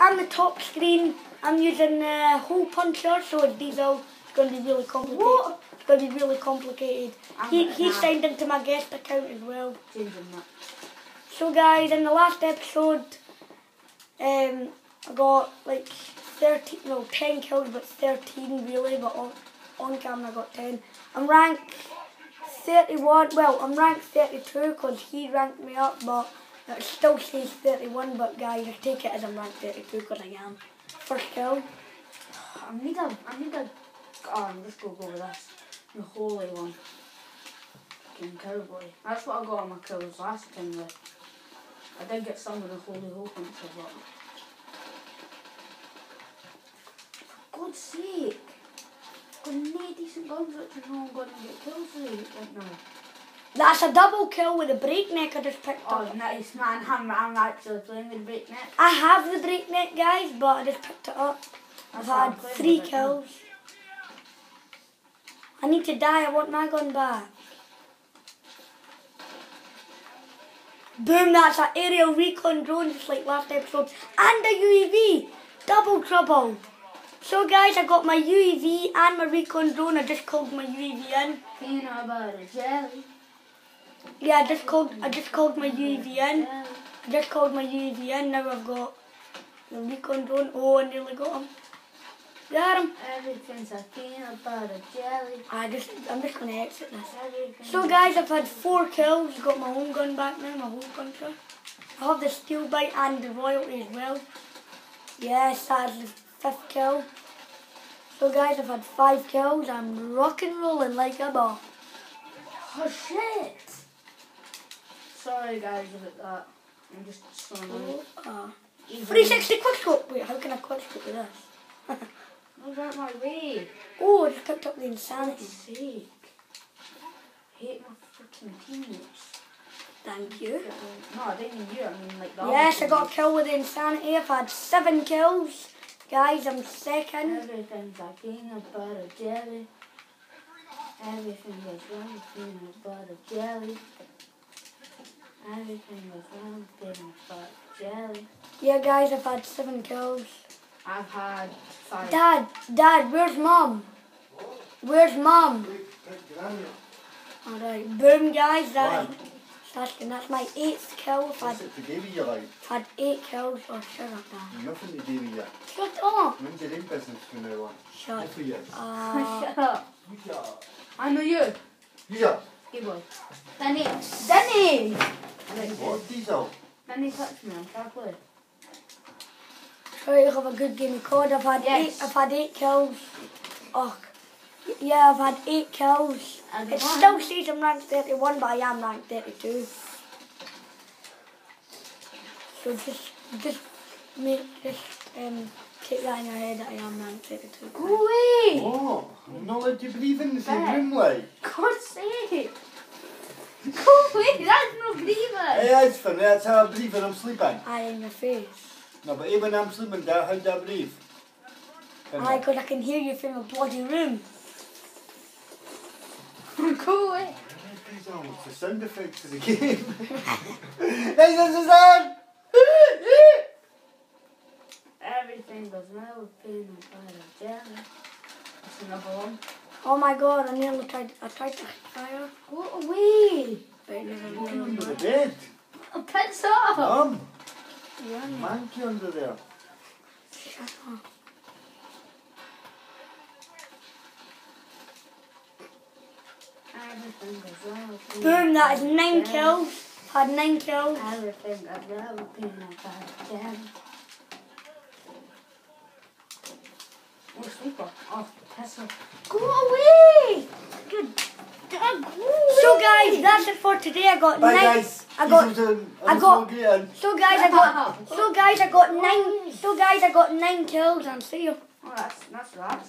on the top screen, I'm using the hole puncher, so diesel. It's going to be really complicated. What? It's going to be really complicated. I'm He, he signed into my guest account as well. So guys, in the last episode, um, I got like 13, no 10 kills, but 13 really, but on, on camera I got 10. I'm ranked 31, well I'm ranked 32 because he ranked me up, but it still says 31, but guys, just take it as I'm ranked 32 because I am. First kill. I need a, I need a, oh, I'm just gonna go with this. The holy one. King Cowboy. That's what I got on my kills last time with. I did get some of the holy hole puncher, but. For God's sake! Got no decent guns which I I'm gonna get kills with right now. That's a double kill with a breakneck I just picked Oh, up. nice man, I'm, I'm actually playing with breakneck. I have the breakneck guys, but I just picked it up. I've That's had three kills. I need to die, I want my gun back. Boom, that's an aerial recon drone just like last episode. And a UAV! Double trouble! So guys, I got my UAV and my recon drone. I just called my UAV in. Peanut butter jelly. Yeah, I just called I just called my UAV in. I just called my UAV in. Now I've got the recon drone. Oh, I nearly got him. Got him. Everything's a peanut butter jelly. I just I'm just gonna exit this. Everything's So guys, I've had four kills. Got my own gun back now, my hole puncher. I have the steel bite and the royalty as well. Yes, that's the fifth kill. So guys, I've had five kills. I'm rock and rolling like a ball. Oh shit! Sorry guys about that. I'm just so annoyed. Uh, 360 quick scope. Wait, how can I quick scope with this? Move out my way. oh, I just picked up the insanity. God's sake. Hate my freaking teammates. Thank you. No, I didn't mean you. I mean like other Yes, I got a kill with the insanity. I've had seven kills. Guys, I'm second. Everything's a peanut butter jelly. Everything is with peanut butter jelly. Everything is wrong with jelly. Yeah, guys, I've had seven kills. I've had five. Dad, Dad, where's mom? Where's mom? Alright, boom, guys. That, One. that's, that's my eighth kill. I've had, to give you like? had eight kills. Oh, shut up, Dad. Nothing to give you. Shut up. When's your own business from now on? Shut Good for you. uh, Shut up. I know you. Yeah. Hey boy. Danny. Danny! What diesel? Danny touch me. I'm trying to play. try to have a good game of COD. I've had Yes. eight. I've had eight kills. Oh, yeah, I've had eight kills. And It one. still season I'm 31, but I am rank 32. So just, just make, just um, take that in your head that I am ranked 32. Go away! Oh, I'm not allowed to breathe in the same Back. room like. God's sake! Go away! That's no breathing! Hey, it's funny, that's how I breathe when I'm sleeping. Eye in your face. No, but even when I'm sleeping, that, how do I breathe? Oh Aye, because I can hear you from a bloody room. Go away! These are the sound effects of the game. This is the! Everything goes well with peanut butter jelly. That's another one. Oh my god, I nearly tried, I tried to fire. Go away! But it never Looking under the bed. Oh, piss off! Mum, Yeah, monkey under there. shut up. Everything goes well with peanut Boom, that is nine kills. Had nine kills. Everything goes well with peanut butter jelly. Oh, sleeper. Oh. Go away! Good. God, uh, go away! So guys, that's it for today. I got Bye nine. guys. I got. I got- So guys, I got. So guys, I got nine. So guys, I got nine kills. And see you. Oh, that's, that's, that's,